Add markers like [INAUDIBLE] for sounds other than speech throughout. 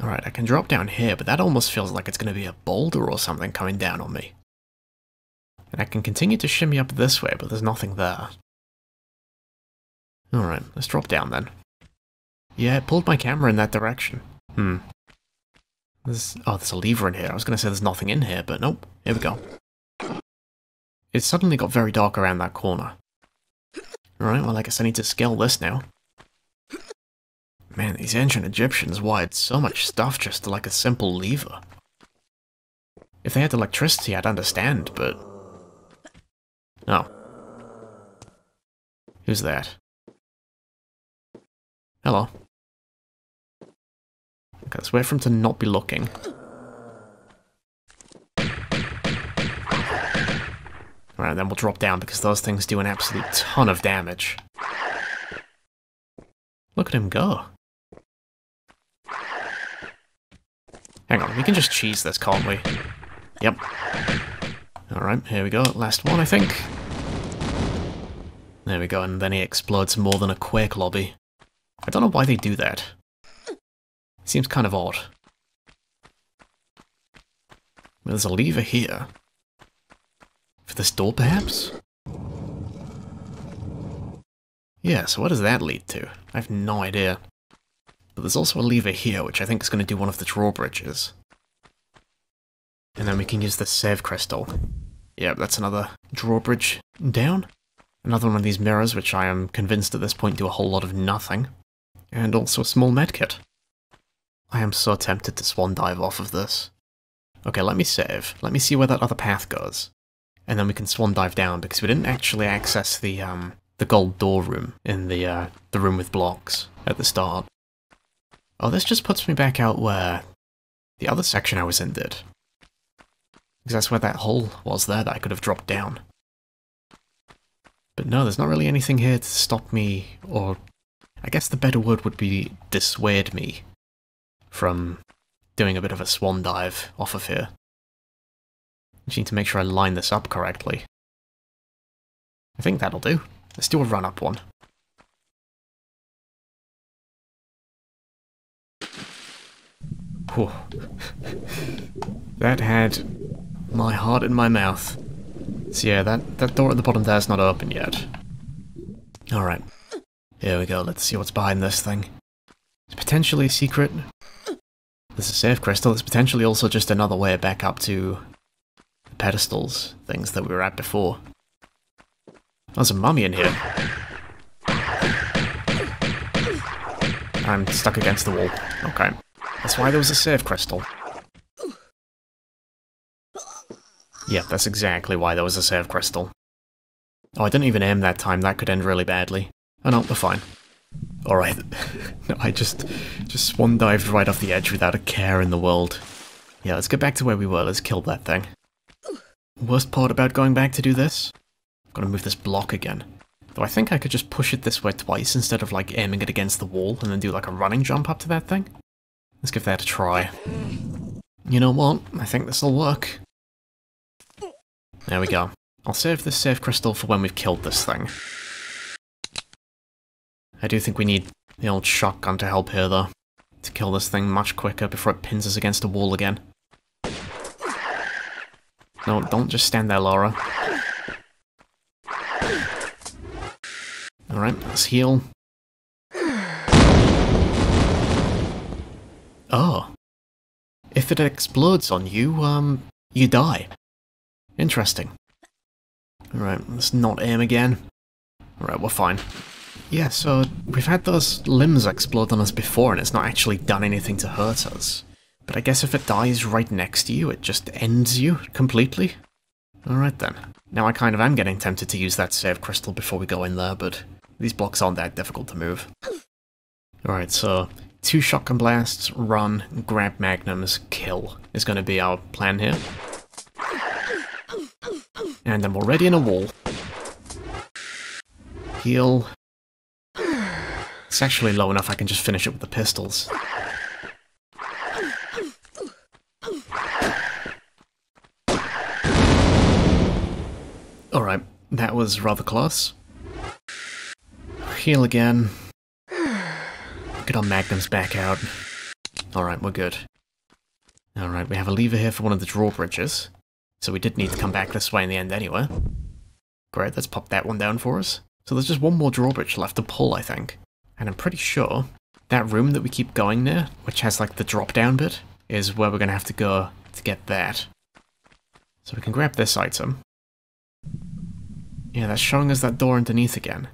Alright, I can drop down here, but that almost feels like it's going to be a boulder or something coming down on me. And I can continue to shimmy up this way, but there's nothing there. Alright, let's drop down then. Yeah, it pulled my camera in that direction. Hmm. There's, oh, there's a lever in here. I was going to say there's nothing in here, but nope. Here we go. It suddenly got very dark around that corner. Alright, well I guess I need to scale this now. Man, these ancient Egyptians wired so much stuff just to like a simple lever. If they had electricity, I'd understand, but... Oh. Who's that? Hello. Okay, let's wait for him to not be looking. Alright, then we'll drop down because those things do an absolute ton of damage. Look at him go. Hang on, we can just cheese this, can't we? Yep. Alright, here we go. Last one, I think. There we go, and then he explodes more than a Quake lobby. I don't know why they do that. seems kind of odd. There's a lever here. For this door, perhaps? Yeah, so what does that lead to? I have no idea. But there's also a lever here, which I think is going to do one of the drawbridges. And then we can use the save crystal. Yep, that's another drawbridge down. Another one of these mirrors, which I am convinced at this point do a whole lot of nothing. And also a small medkit. I am so tempted to swan dive off of this. Okay, let me save. Let me see where that other path goes. And then we can swan dive down, because we didn't actually access the, um, the gold door room in the, uh, the room with blocks at the start. Oh, this just puts me back out where the other section I was in did. Because that's where that hole was there that I could have dropped down. But no, there's not really anything here to stop me, or I guess the better word would be dissuade me from doing a bit of a swan dive off of here. I just need to make sure I line this up correctly. I think that'll do. Let's do a run-up one. Whew. that had my heart in my mouth. So yeah, that, that door at the bottom there is not open yet. Alright. Here we go, let's see what's behind this thing. It's potentially a secret. There's a save crystal, it's potentially also just another way back up to the pedestals, things that we were at before. Oh, there's a mummy in here. I'm stuck against the wall. Okay. That's why there was a save crystal. Yeah, that's exactly why there was a save crystal. Oh, I didn't even aim that time, that could end really badly. Oh no, we're fine. Alright. [LAUGHS] no, I just, just swan dived right off the edge without a care in the world. Yeah, let's get back to where we were, let's kill that thing. Worst part about going back to do this? I've got to move this block again. Though I think I could just push it this way twice instead of like aiming it against the wall and then do like a running jump up to that thing. Let's give that a try. You know what? I think this'll work. There we go. I'll save this save crystal for when we've killed this thing. I do think we need the old shotgun to help here, though. To kill this thing much quicker before it pins us against a wall again. No, don't just stand there, Lara. Alright, let's heal. Oh. If it explodes on you, um, you die. Interesting. Alright, let's not aim again. Alright, we're fine. Yeah, so we've had those limbs explode on us before and it's not actually done anything to hurt us. But I guess if it dies right next to you, it just ends you completely? Alright then. Now I kind of am getting tempted to use that save crystal before we go in there, but these blocks aren't that difficult to move. Alright, so two shotgun blasts, run, grab magnums, kill is going to be our plan here. And I'm already in a wall. Heal. It's actually low enough I can just finish it with the pistols. Alright, that was rather close. Heal again. Get our magnums back out. Alright, we're good. Alright, we have a lever here for one of the drawbridges. So we did need to come back this way in the end anyway. Great, let's pop that one down for us. So there's just one more drawbridge left to pull, I think. And I'm pretty sure that room that we keep going near, which has like the drop down bit, is where we're going to have to go to get that. So we can grab this item. Yeah, that's showing us that door underneath again.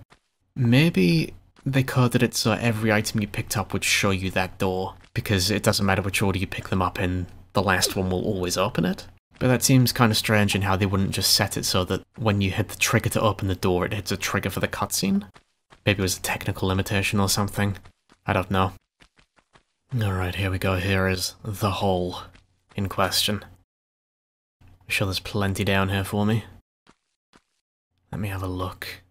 Maybe they coded it so every item you picked up would show you that door, because it doesn't matter which order you pick them up in, the last one will always open it. But that seems kind of strange in how they wouldn't just set it so that when you hit the trigger to open the door, it hits a trigger for the cutscene. Maybe it was a technical limitation or something. I don't know. Alright, here we go. Here is the hole in question. I'm sure there's plenty down here for me. Let me have a look.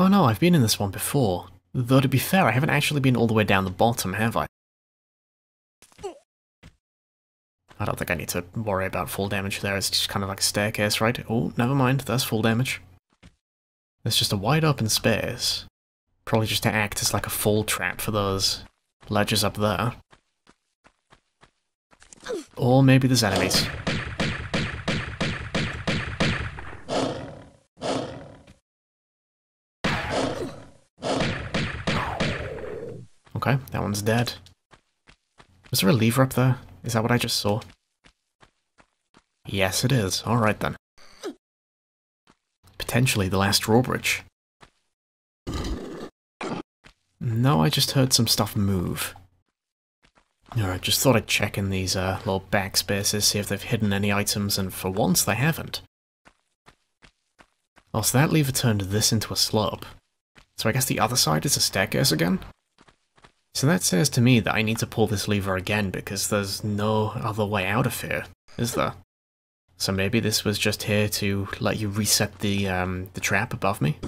Oh no, I've been in this one before. Though to be fair, I haven't actually been all the way down the bottom, have I? I don't think I need to worry about full damage there, it's just kind of like a staircase, right? Oh, never mind, that's full damage. It's just a wide open space. Probably just to act as like a fall trap for those ledges up there. Or maybe there's enemies. Okay, that one's dead. Was there a lever up there? Is that what I just saw? Yes, it is. Alright then. Potentially the last drawbridge. No, I just heard some stuff move. Alright, just thought I'd check in these uh, little backspaces, see if they've hidden any items, and for once they haven't. Oh, so that lever turned this into a slope. So I guess the other side is a staircase again? So that says to me that I need to pull this lever again because there's no other way out of here, is there? So maybe this was just here to let you reset the um, the trap above me?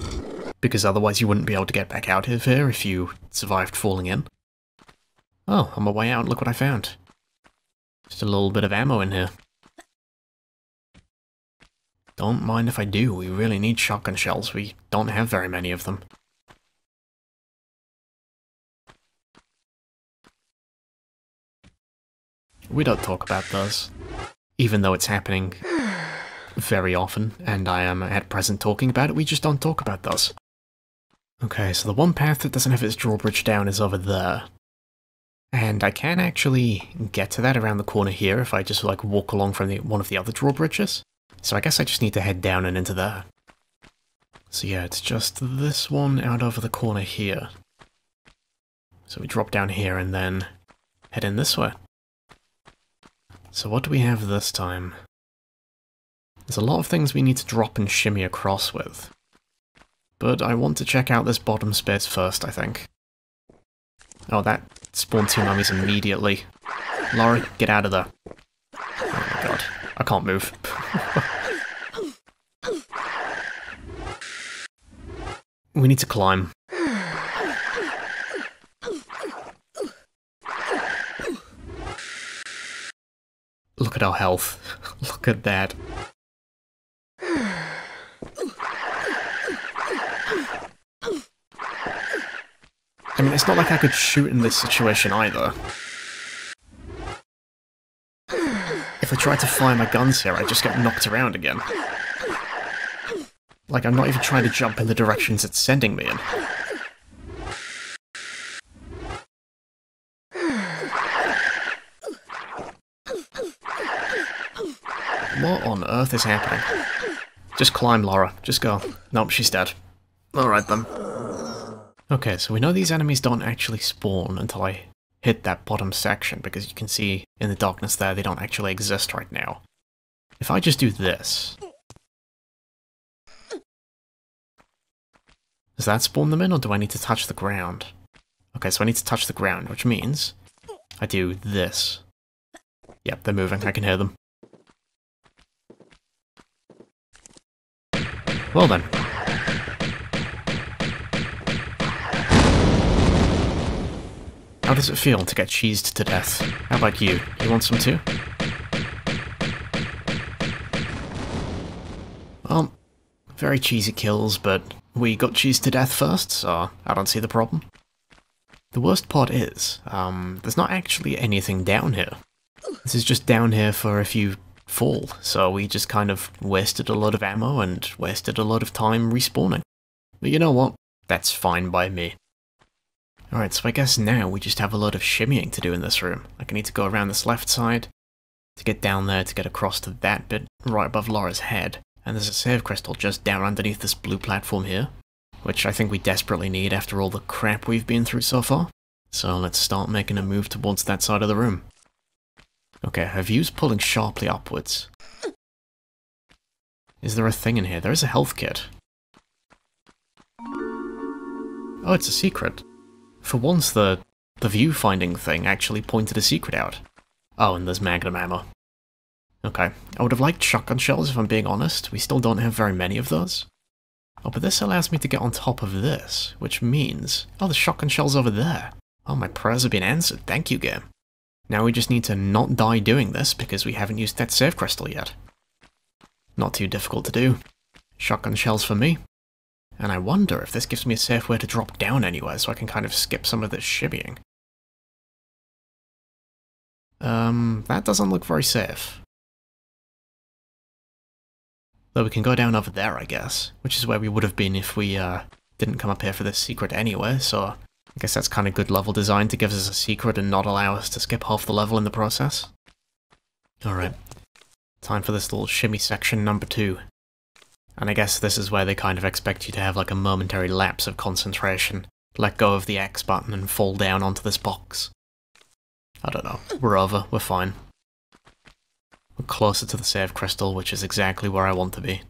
Because otherwise you wouldn't be able to get back out of here if you survived falling in. Oh, on my way out, look what I found. Just a little bit of ammo in here. Don't mind if I do, we really need shotgun shells, we don't have very many of them. We don't talk about those. Even though it's happening [SIGHS] very often, and I am at present talking about it, we just don't talk about those. Okay, so the one path that doesn't have its drawbridge down is over there. And I can actually get to that around the corner here if I just like walk along from the, one of the other drawbridges. So I guess I just need to head down and into there. So yeah, it's just this one out over the corner here. So we drop down here and then head in this way. So what do we have this time? There's a lot of things we need to drop and shimmy across with. But I want to check out this bottom space first, I think. Oh, that spawned two mummies immediately. Laurie, get out of there. Oh my god, I can't move. [LAUGHS] we need to climb. Look at our health. [LAUGHS] Look at that. I mean, it's not like I could shoot in this situation either. If I tried to fire my guns here, I'd just get knocked around again. Like, I'm not even trying to jump in the directions it's sending me in. What on earth is happening? Just climb, Lara. Just go. Nope, she's dead. Alright then. Okay, so we know these enemies don't actually spawn until I hit that bottom section, because you can see in the darkness there they don't actually exist right now. If I just do this... Does that spawn them in, or do I need to touch the ground? Okay, so I need to touch the ground, which means I do this. Yep, they're moving, I can hear them. Well then. How does it feel to get cheesed to death? How about you? You want some too? Well, very cheesy kills, but we got cheesed to death first, so I don't see the problem. The worst part is, um, there's not actually anything down here. This is just down here for if you fall, so we just kind of wasted a lot of ammo and wasted a lot of time respawning. But you know what? That's fine by me. Alright, so I guess now we just have a lot of shimmying to do in this room. Like I need to go around this left side to get down there to get across to that bit right above Lara's head. And there's a save crystal just down underneath this blue platform here, which I think we desperately need after all the crap we've been through so far. So let's start making a move towards that side of the room. Okay, her view's pulling sharply upwards. Is there a thing in here? There is a health kit. Oh, it's a secret. For once, the the view-finding thing actually pointed a secret out. Oh, and there's magnum ammo. Okay, I would have liked shotgun shells if I'm being honest. We still don't have very many of those. Oh, but this allows me to get on top of this, which means... Oh, the shotgun shell's over there. Oh, my prayers have been answered. Thank you, game. Now we just need to not die doing this because we haven't used that save crystal yet. Not too difficult to do. Shotgun shells for me. And I wonder if this gives me a safe way to drop down anywhere so I can kind of skip some of this shimmying. Um, that doesn't look very safe. Though we can go down over there, I guess, which is where we would have been if we uh, didn't come up here for this secret anyway, so I guess that's kind of good level design to give us a secret and not allow us to skip half the level in the process. Alright, time for this little shimmy section number two. And I guess this is where they kind of expect you to have like a momentary lapse of concentration, let go of the X button and fall down onto this box. I don't know, we're over, we're fine. We're closer to the save crystal, which is exactly where I want to be.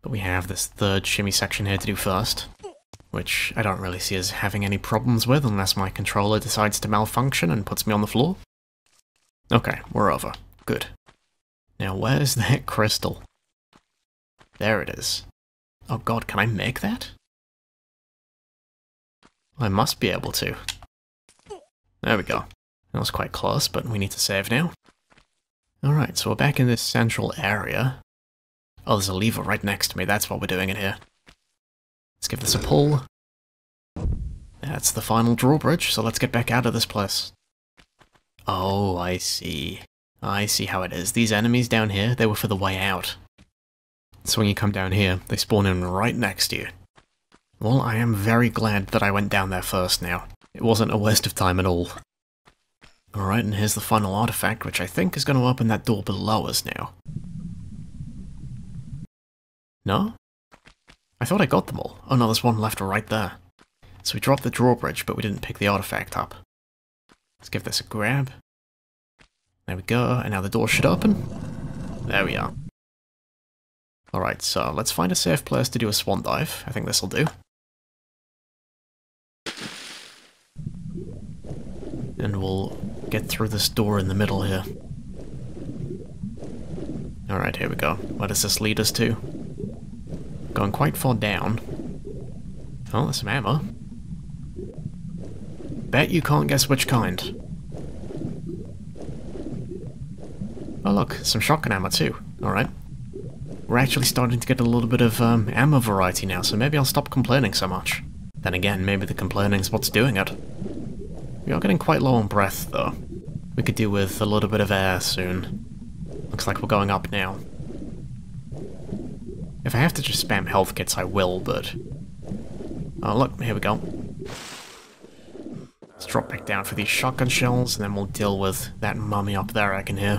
But we have this third shimmy section here to do first, which I don't really see as having any problems with unless my controller decides to malfunction and puts me on the floor. Okay, we're over. Good. Now where's [LAUGHS] that crystal? There it is. Oh god, can I make that? I must be able to. There we go. That was quite close, but we need to save now. Alright, so we're back in this central area. Oh, there's a lever right next to me, that's what we're doing in here. Let's give this a pull. That's the final drawbridge, so let's get back out of this place. Oh, I see. I see how it is. These enemies down here, they were for the way out. So when you come down here, they spawn in right next to you. Well, I am very glad that I went down there first now. It wasn't a waste of time at all. Alright, and here's the final artifact, which I think is going to open that door below us now. No? I thought I got them all. Oh no, there's one left right there. So we dropped the drawbridge, but we didn't pick the artifact up. Let's give this a grab. There we go, and now the door should open. There we are. Alright, so let's find a safe place to do a swan dive. I think this'll do. And we'll get through this door in the middle here. Alright, here we go. Where does this lead us to? Going quite far down. Oh, there's some ammo. Bet you can't guess which kind. Oh look, some shotgun ammo too. Alright. We're actually starting to get a little bit of um, ammo variety now, so maybe I'll stop complaining so much. Then again, maybe the complaining is what's doing it. We are getting quite low on breath, though. We could do with a little bit of air soon. Looks like we're going up now. If I have to just spam health kits, I will, but... Oh, look, here we go. Let's drop back down for these shotgun shells, and then we'll deal with that mummy up there I can hear.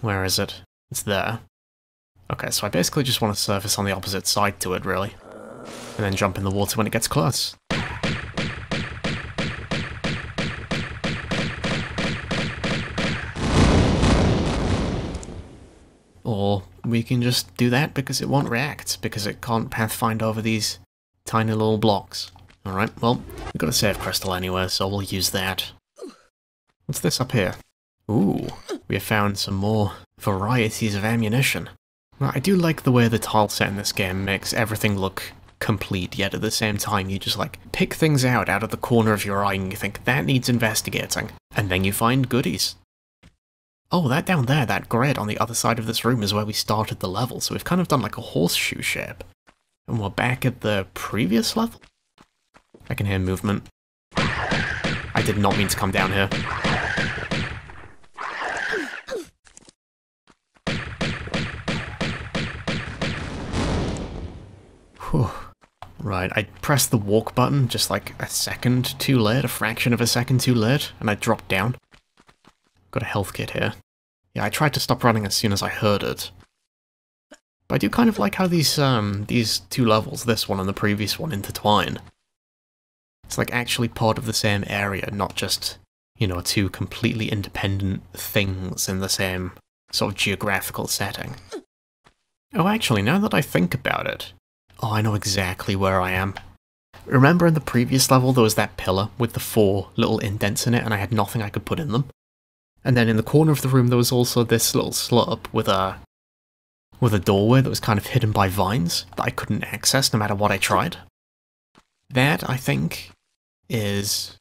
Where is it? It's there. Okay, so I basically just want to surface on the opposite side to it, really. And then jump in the water when it gets close. Or we can just do that because it won't react, because it can't pathfind over these tiny little blocks. Alright, well, we've got a save crystal anyway, so we'll use that. What's this up here? Ooh, we have found some more varieties of ammunition. Well, I do like the way the tile set in this game makes everything look complete, yet at the same time you just like pick things out out of the corner of your eye and you think that needs investigating, and then you find goodies. Oh, that down there, that grid on the other side of this room is where we started the level, so we've kind of done like a horseshoe shape. And we're back at the previous level? I can hear movement. I did not mean to come down here. Whew. Right, I pressed the walk button just like a second too late, a fraction of a second too late, and I dropped down. Got a health kit here. Yeah, I tried to stop running as soon as I heard it. But I do kind of like how these, um, these two levels, this one and the previous one, intertwine. It's like actually part of the same area, not just, you know, two completely independent things in the same sort of geographical setting. Oh, actually, now that I think about it, oh, I know exactly where I am. Remember in the previous level there was that pillar with the four little indents in it and I had nothing I could put in them? And then in the corner of the room there was also this little slope with a with a doorway that was kind of hidden by vines that I couldn't access no matter what I tried. That, I think, is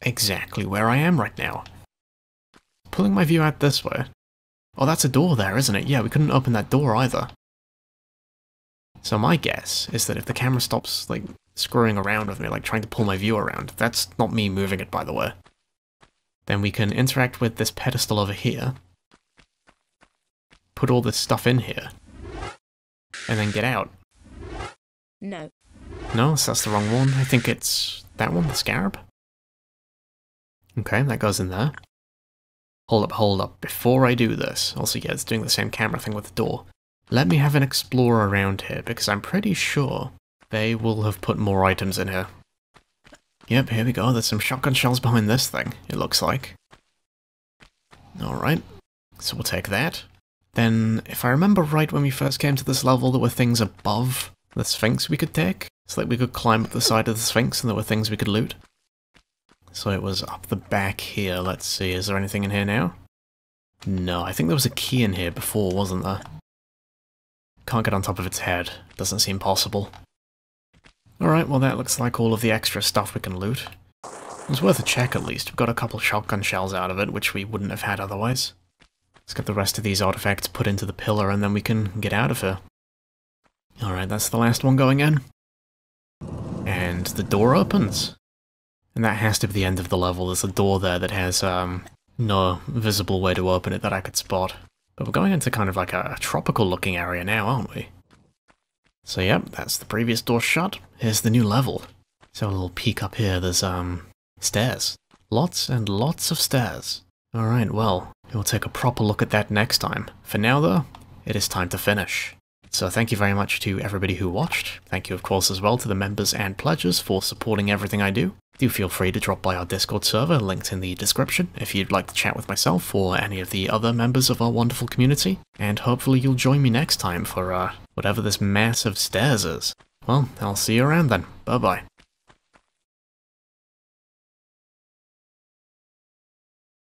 exactly where I am right now. Pulling my view out this way. Oh, that's a door there, isn't it? Yeah, we couldn't open that door either. So my guess is that if the camera stops, like, screwing around with me, like trying to pull my view around, that's not me moving it, by the way, then we can interact with this pedestal over here, put all this stuff in here, and then get out. No. No, so that's the wrong one. I think it's that one, the scarab. Okay, that goes in there. Hold up, hold up. Before I do this, also yeah, it's doing the same camera thing with the door. Let me have an explorer around here, because I'm pretty sure they will have put more items in here. Yep, here we go. There's some shotgun shells behind this thing, it looks like. Alright, so we'll take that. Then, if I remember right, when we first came to this level, there were things above the Sphinx we could take. So like we could climb up the side of the Sphinx and there were things we could loot. So it was up the back here. Let's see, is there anything in here now? No, I think there was a key in here before, wasn't there? Can't get on top of its head. Doesn't seem possible. Alright, well that looks like all of the extra stuff we can loot. It's worth a check at least. We've got a couple shotgun shells out of it, which we wouldn't have had otherwise. Let's get the rest of these artifacts put into the pillar and then we can get out of here. Alright, that's the last one going in. And the door opens. And that has to be the end of the level. There's a door there that has um, no visible way to open it that I could spot. But we're going into kind of like a tropical looking area now, aren't we? So yep, that's the previous door shut. Here's the new level. So a little peek up here, there's um stairs. Lots and lots of stairs. Alright, well, we'll take a proper look at that next time. For now though, it is time to finish. So thank you very much to everybody who watched. Thank you of course as well to the members and pledgers for supporting everything I do. Do feel free to drop by our Discord server, linked in the description, if you'd like to chat with myself or any of the other members of our wonderful community, and hopefully you'll join me next time for, uh, whatever this mass of stairs is. Well, I'll see you around then. Bye bye.